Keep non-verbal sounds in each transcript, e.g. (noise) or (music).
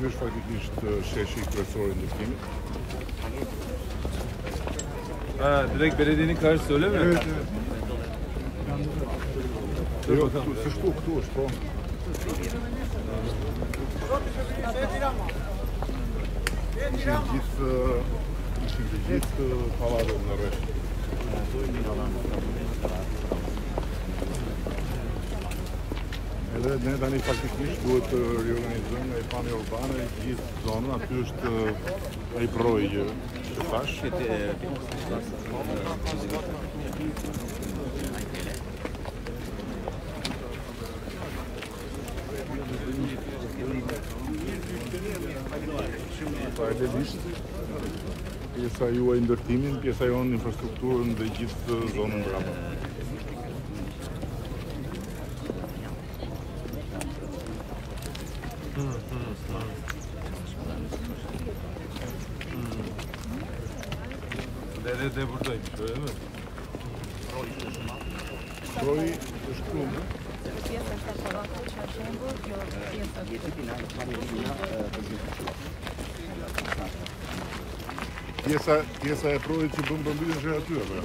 Ky është faktikisht sheshi kryesor i ndërtimit. Ha, direkt belediyenin karşısı öyle mi? Evet, evet. Yok, bakalım. Su, sıçtı, kutu, şu an. İşin gjithë, ishin të gjithë pavarë Edhe ne tani faktikisht duhet të reorganizojmë i pani urbane i gjithë zonën, aty është e i projë që të fashë. Që të të fashë? Pjesa ju e ndërtimin, pjesa ju e në infrastrukturën dhe gjithë zonën rrëmën. Hı hı hı. De de de burdayız, öyle mi? O işte të Proje şu e Bir që bëmë var, çerçeve var,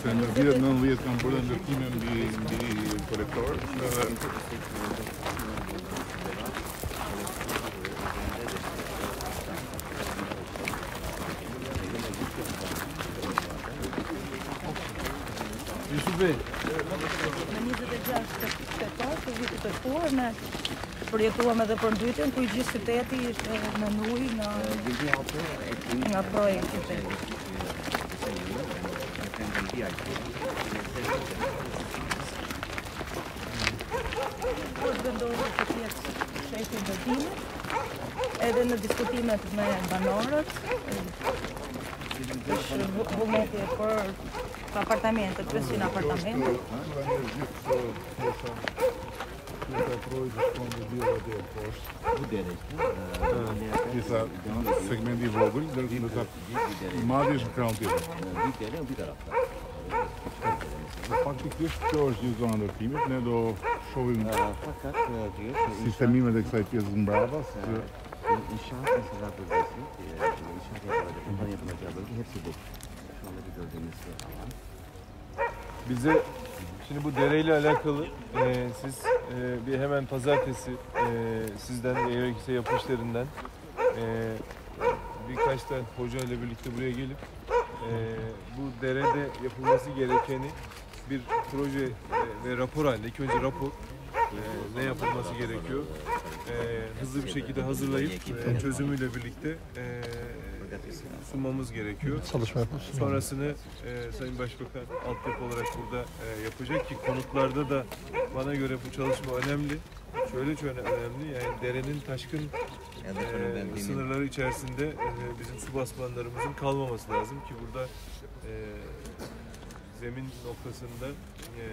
se në vjetë në në vjetë kam bërë në ndërtime mbi bëjë në bëjë në bëjë në bëjë në bëjë në bëjë në në përjetuam edhe për ndytën, ku i gjithë sëteti në nuj nga projekti të të Në nëndëndia i tërë, se se të të tërë. Po shkendojnë që tjetë sheshën dërtimit, edhe në diskutimet me banorët, është vëmëtje për apartamentet, për sëjnë apartamentet disa segmenti i vogël, ndërsa më tha i madhi është krau tjetër. Dhe faktikisht kjo do shohim sistemimet e kësaj pjesë në brava, si që... Në shakë në sëra për dësi, në shakë e për dësi, në shakë me për dësi, në shakë e për dësi, në shakë e për dësi, në shakë e për dësi, në shakë e për dësi, në shakë e për bize şimdi bu dereyle alakalı e, siz e, bir hemen pazartesi e, sizden gerekirse yapışlarından e, birkaç tane hoca ile birlikte buraya gelip e, bu derede yapılması gerekeni bir proje e, ve rapor halinde ilk önce rapor e, ne yapılması gerekiyor e, hızlı bir şekilde hazırlayıp e, çözümüyle birlikte e, sunmamız gerekiyor. Çalışma yapıyoruz. Sonrasını e, Sayın Başbakan altyapı olarak burada e, yapacak ki konutlarda da bana göre bu çalışma önemli. Şöyle şöyle önemli yani derenin taşkın e, sınırları içerisinde e, bizim su basmanlarımızın kalmaması lazım ki burada e, zemin noktasında e,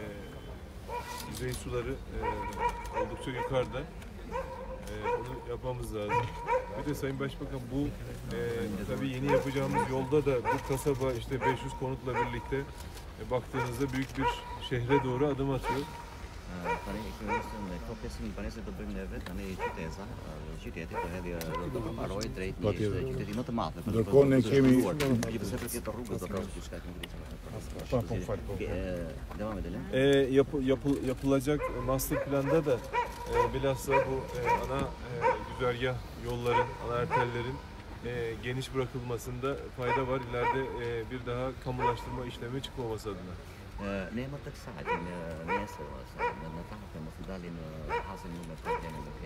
yüzey suları e, oldukça yukarıda. E, onu yapmamız lazım. Bir de Sayın Başbakan bu e, Tabii yeni yapacağımız yolda da bu kasaba işte 500 konutla birlikte e, baktığınızda büyük bir şehre doğru adım atıyor. Ndërkohë ne kemi e, e yap, e, e, yapıl, yapılacak master planda da e, bilhassa bu e, ana e, güzergah yolların, ana arterlerin e, geniş bırakılmasında fayda var. İleride e, bir daha kamulaştırma işlemi çıkmaması adına. ما متقصعد الناس نتعاطى مثل ظل حاصل من الترجمه في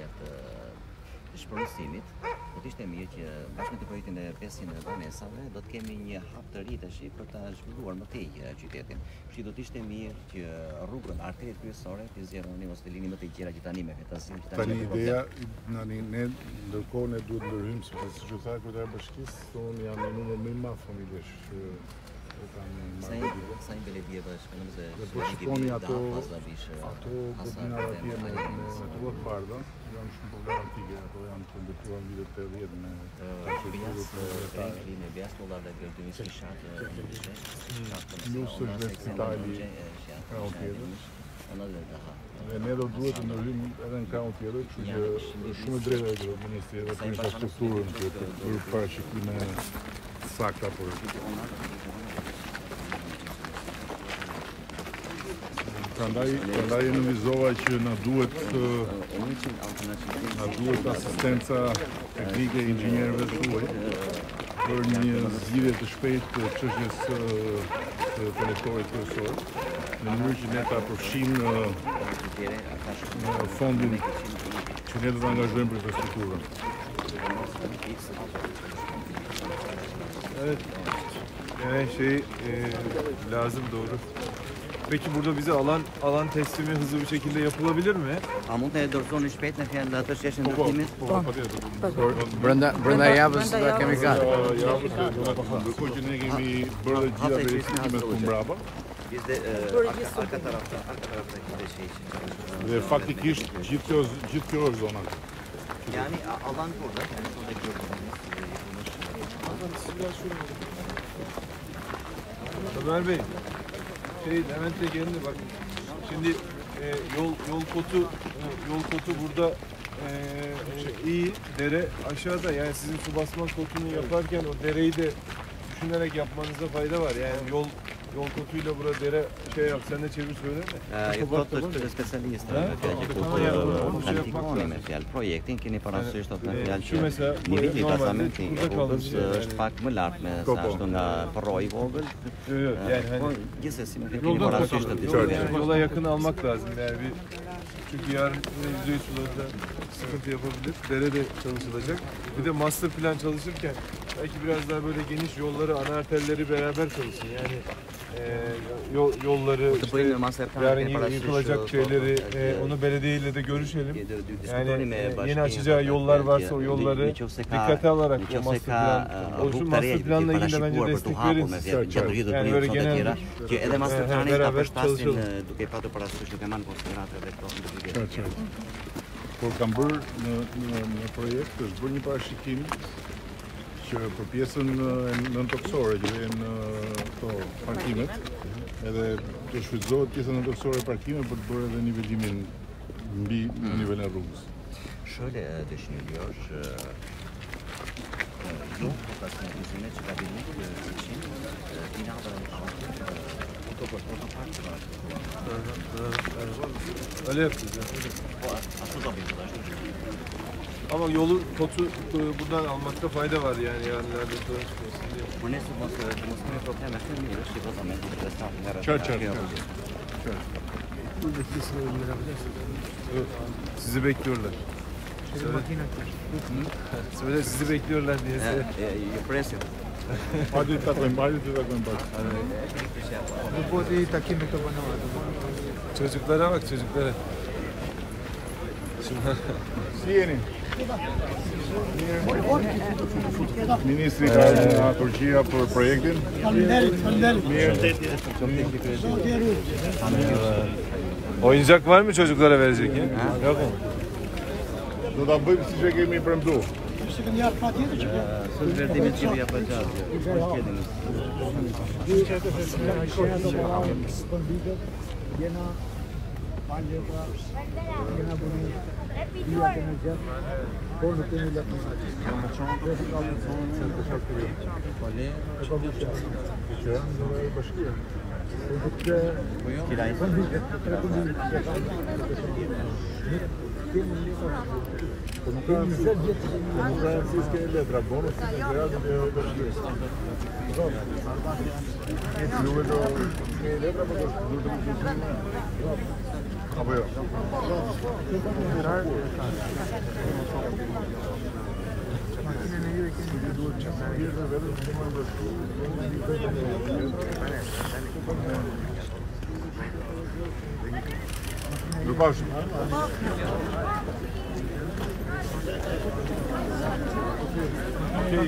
جبر Do po të ishte mirë që bashkë me të projektin e pesin e banesave, do të kemi një hap të rritë e për të zhvilluar më tej eh, qytetin. Shqy do të ishte mirë që rrugën arterit kryesore të zjerën një të lini më të i kjera me këtë asim që të një një një një ne një një një një një një një një një një një një një një një një një një Sa i bele e shkëtë një dhe po eh, dhe dhe dhe dhe ato dhe dhe dhe dhe dhe dhe dhe dhe janë shumë për garantike, ato janë të ndërtuar një dëtë për vjetë në qështë një dhudhët të rretajnë. Njësë është dhe citali në kaon tjedhës, dhe ne do duhet të ndërrujmë edhe në kaon tjedhës, që është shumë dreve të dhudhëm njësë tjedhës një infrastrukturën, për parashikrim e sakta për Prandaj, prandaj në vizova që na duhet na duhet asistenca teknike e inxhinierëve tuaj për një zgjidhje të shpejtë të çështjes të kolektorit të sot. Në mënyrë që ne ta përfshijm në fondin që ne do të angazhojmë për infrastrukturën. Ja, Evet. e, lazım doğru. Peki burada bize alan alan teslimi hızlı bir şekilde yapılabilir mi? Amut e dorson shpejt në fjalë atë sheshin ndërtimit. Po, patjetër. Brenda brenda da do kemi gati. Javës ndërkohë që ne kemi bërë të gjitha verifikimet ku mbrapa. Bizde arka tarafta, arka tarafta bir şey için. Ve faktikisht gjithë kjo gjithë kjo zona. Yani alan burada, yani buradaki Ömer Bey, şey Levent'e geldi bak. Şimdi e, yol yol kotu e, yol kotu burada e, e, iyi dere aşağıda yani sizin su basma kotunu yaparken o dereyi de düşünerek yapmanıza fayda var. Yani yol Yol kotuyla burada dere şey yap sen de çevir söyle de. Ju thot është pyetës specialist për fjalë kulturë, kanë fikoni me fjalë projektin, keni parasysh thot me fjalë që niveli i basamenti i rrugës është pak më lart me sa ashtu nga Porroi i vogël. Po gjithsesi me keni parasysh të Yolda yakın almak lazım yani bir çünkü yarın yüzey sularda sıkıntı yapabilir. Dere de çalışılacak. Bir de master plan çalışırken belki biraz daha böyle geniş yolları, ana arterleri beraber çalışın. Yani e, yol, yolları, işte, yarın yıkılacak şeyleri, e, onu belediyeyle de görüşelim. Yani e, yeni açacağı yollar varsa o yolları dikkate alarak o master plan, e, oluşum master planla ilgili de bence destek verin siz Yani böyle genel bir, e, beraber çalışalım. Por kam bërë në në, projekt është bërë një parashikim që për pjesën në nën toksore që vjen në këto parkimet, edhe të shfrytëzohet pjesa nën toksore e parkimeve për të bërë edhe nivelimin mbi hmm. nivelin e rrugës. Shole të në të që ka Öyle yapacağız ya. Ama yolu potu e, buradan almakta fayda var yani yerlerde çalışmasın Bu ne sıfası? Bu ne sıfası? Hemen söylüyoruz. Şifası hemen. Çar çar. Çar. Sizi bekliyorlar. Şöyle bakayım Söyle sizi bekliyorlar diye. E, impressive. (laughs) Hadi takayım, hadi takayım bak. Bu body takayım bir tabana var. Çocuklara bak çocuklara. Siyeni. Ministri ka Turqia për projektin. Faleminderit, faleminderit. Oyuncak var mı çocuklara verecek? Yok mu? Do ta bëjmë siç e kemi premtuar. Është kënd jashtë fatit që kjo. Së vërtetë më çivi Po shkëdim. të Jena pa Jena bonë dhe juaj po nuk jo? kemi Любовь. Okay.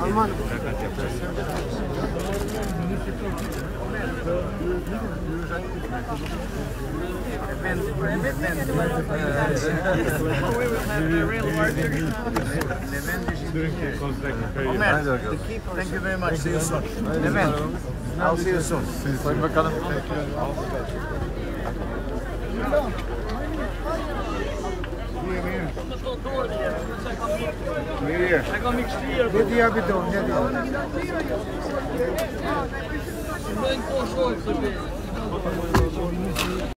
Alman. Ben, ben, Thank you very much. See you soon. Levent, I'll see you soon. Sayın Bakanım. Thank you. Mirë. Ai ka mikstir. Do t'i japi ne do. Do të